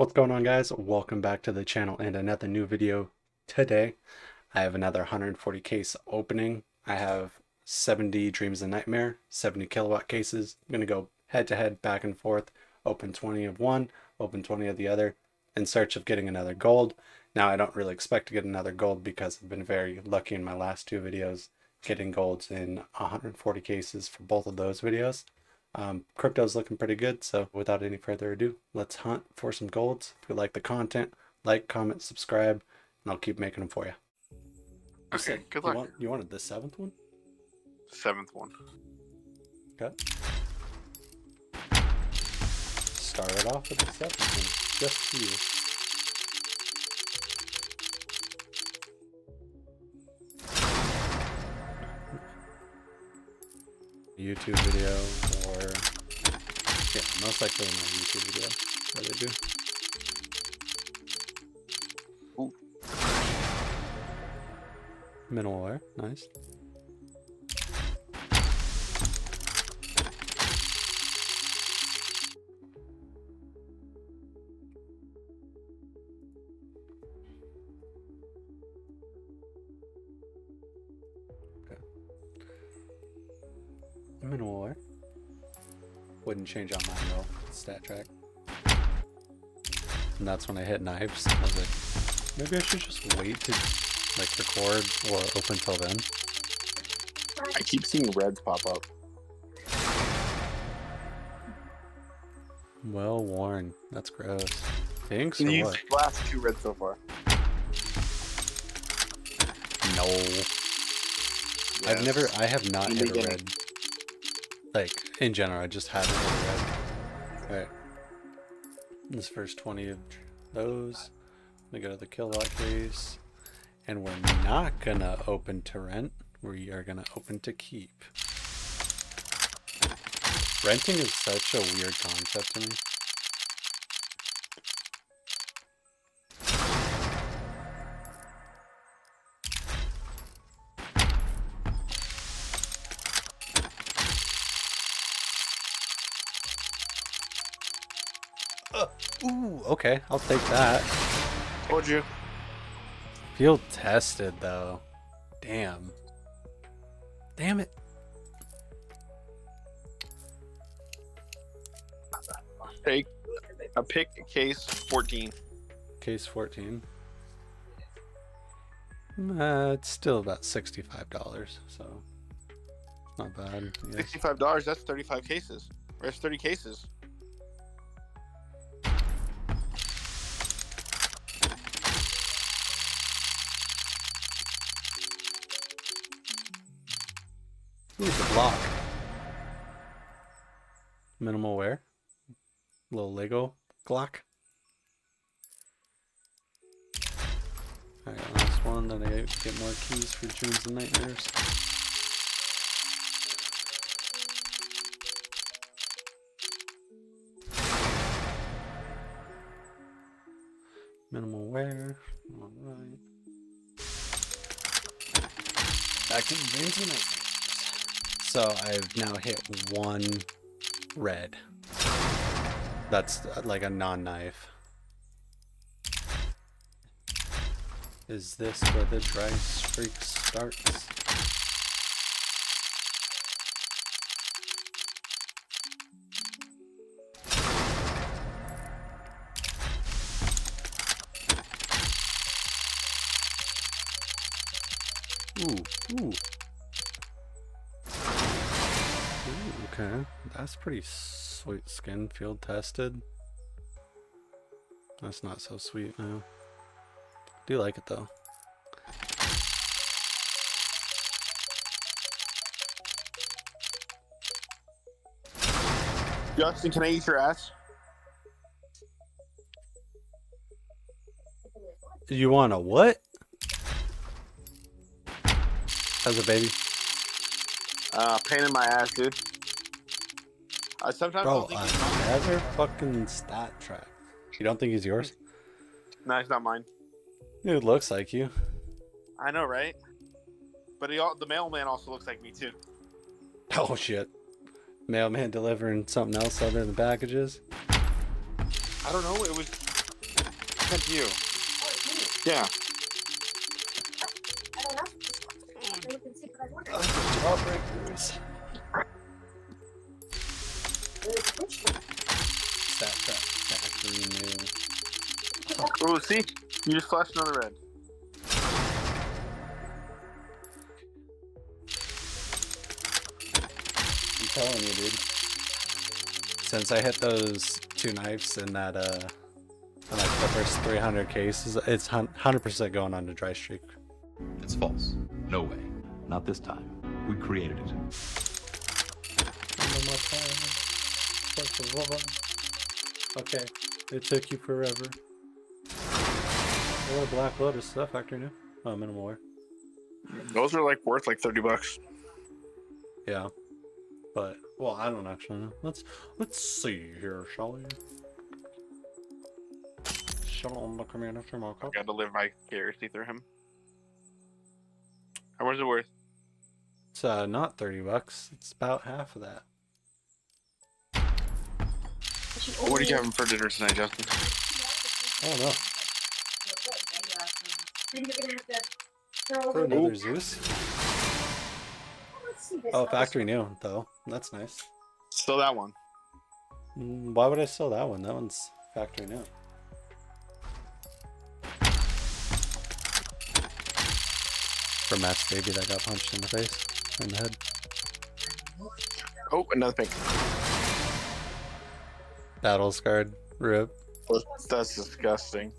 What's going on guys? Welcome back to the channel and another new video today. I have another 140 case opening. I have 70 Dreams and Nightmare, 70 kilowatt cases. I'm going to go head to head, back and forth, open 20 of one, open 20 of the other, in search of getting another gold. Now I don't really expect to get another gold because I've been very lucky in my last two videos getting golds in 140 cases for both of those videos. Um, crypto's looking pretty good, so without any further ado, let's hunt for some golds. If you like the content, like, comment, subscribe, and I'll keep making them for you. You Okay, good you luck. want- you wanted the seventh one? Seventh one. Okay. Start it off with the seventh one, just for you. YouTube video or yeah, most likely in my YouTube video that I do. Ooh. Minimal wear, nice. Wouldn't change on mine though. StatTrak. And that's when I hit knives. I was like, maybe I should just wait to like record or open till then. I keep seeing reds pop up. Well worn. That's gross. Thanks what? last two reds so far. No. I've never I have not hit a red. Like in general, I just hit a. Alright. This first 20 of those. We go to the kilowatt case. And we're not gonna open to rent. We are gonna open to keep. Renting is such a weird concept to me. Ooh, okay, I'll take that. Told you. Field tested though. Damn. Damn it. Take a pick case 14. Case 14. Uh, it's still about $65, so not bad. Yeah. $65, that's 35 cases. Or that's 30 cases. Ooh, the block. Minimal wear. Little Lego Glock. Alright, last one, then I get more keys for dreams and nightmares. Minimal wear. Alright. Back to dreams and nightmares. So I've now hit one red. That's uh, like a non-knife. Is this where the dry streak starts? Ooh, ooh. Okay. That's pretty sweet skin field tested. That's not so sweet now. Do you like it though. Justin, can I eat your ass? You want a what? As a baby? Uh, pain in my ass, dude. Uh, sometimes Bro, I'll think he's mine. another fucking StatTrak. You don't think he's yours? No, it's not mine. It looks like you. I know, right? But he, al- the mailman also looks like me, too. Oh shit. Mailman delivering something else other than packages. I don't know. It was sent to you. Yeah. I don't know. Oh, see? You just flashed another red. I'm telling you, dude. Since I hit those two knives in that, uh, in like the first 300 cases, it's 100% going on to dry streak. It's false. No way. Not this time. We created it. Okay, it took you forever. Oh, Black Lotus stuff, factory new. Oh, minimal wear. Those are like worth like 30 bucks. Yeah. But well, I don't actually know. Let's let's see here, shall we? Shalom, the commander from I got to live vicariously through him. How much is it worth? It's uh not thirty bucks. It's about half of that. What are you having for dinner tonight, Justin? I don't know. Then you're gonna have to throw For another Zeus. Let's see this. Oh, factory new though. That's nice. Still that one. Mm, Why would I sell that one? That one's factory new. For Matt's baby that got punched in the face, in the head. Oh, another pink. Battle scarred, rip. That's disgusting.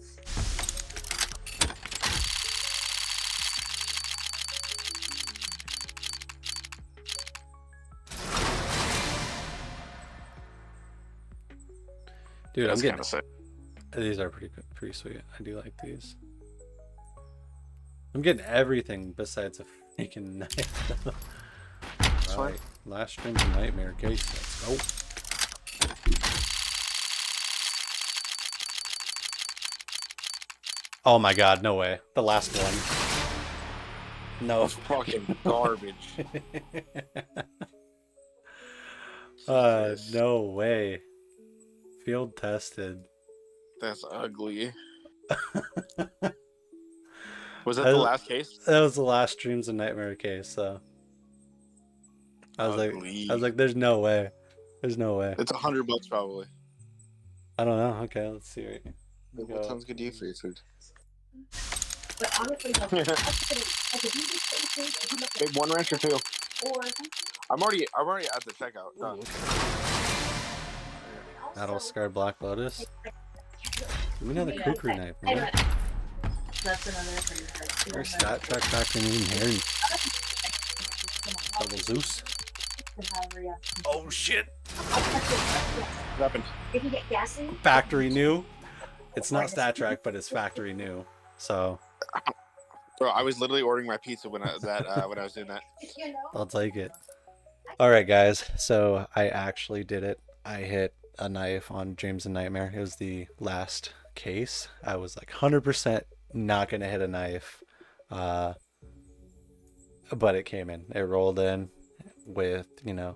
Dude, That's I'm getting sick. these are pretty pretty sweet. I do like these. I'm getting everything besides a freaking knife. fine. Alright, last stream's a nightmare case. Let's go. Oh my god, no way. The last one. No. Fucking garbage. uh, no way. Field tested. That's ugly. Was that I- the last case? That was the last Dreams of Nightmare case, so. I was like, I was like, there's no way. There's no way. it's a hundred bucks probably. I don't know. Okay, let's see. Right. What Go. sounds good to you for your food? But honestly, though, I could I could do this thing too, and do Babe, one ranch or two? like- or I'm already, I'm already at the checkout. Done. Battle also- Scarred Black Lotus. Give me another Yeah, kukri okay. knife, Anyway, man. That's another for your heart. Where's StatTrak back in here? Double Zeus. Oh shit! What happened? If you get gassy, Factory new. It's not StatTrak, but it's factory new. So Bro, I was literally ordering my pizza when I that uh, when I was doing that. I'll take it. All right, guys. So I actually did it. I hit a knife on Dreams and Nightmare. It was the last case. I was like 100% not gonna hit a knife, uh, but it came in. It rolled in with you know,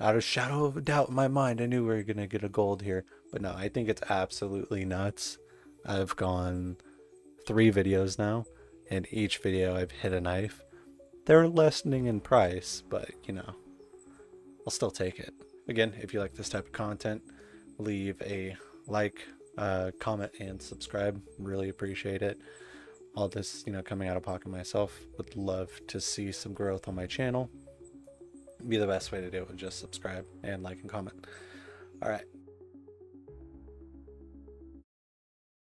out of shadow of a doubt in my mind, I knew we were gonna get a gold here. But no, I think it's absolutely nuts. I've gone three videos now, and each video I've hit a knife they're lessening in price, but you know, I'll still take it. Again, if you like this type of content, leave a like, uh, comment, and subscribe. Really appreciate it. All this, you know, coming out of pocket myself, would love to see some growth on my channel. Be the best way to do it, would just subscribe and like and comment. All right,